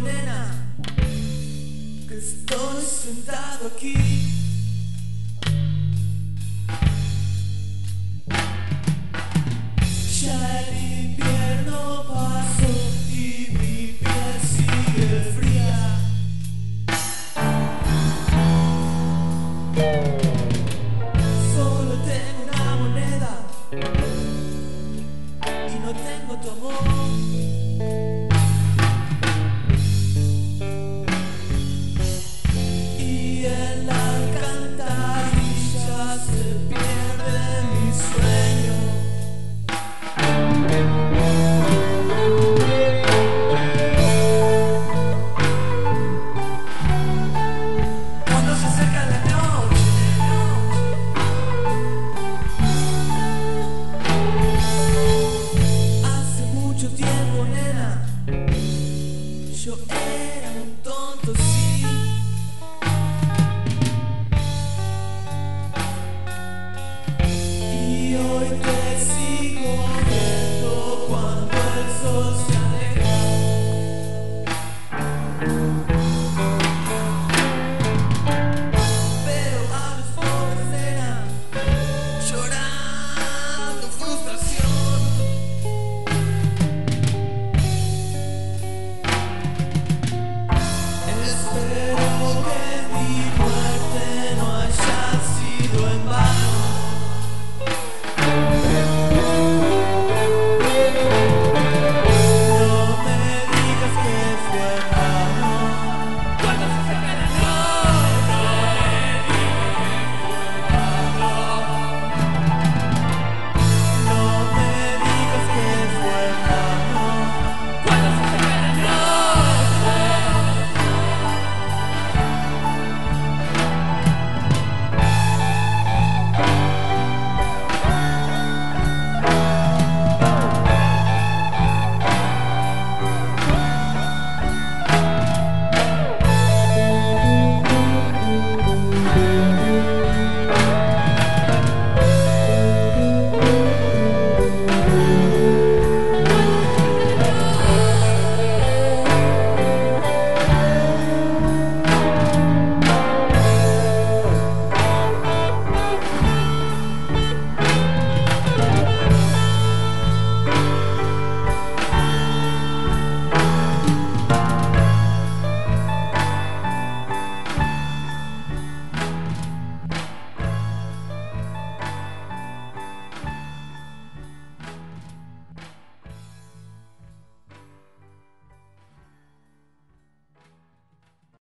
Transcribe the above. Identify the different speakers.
Speaker 1: nena, estoy sentado aquí. your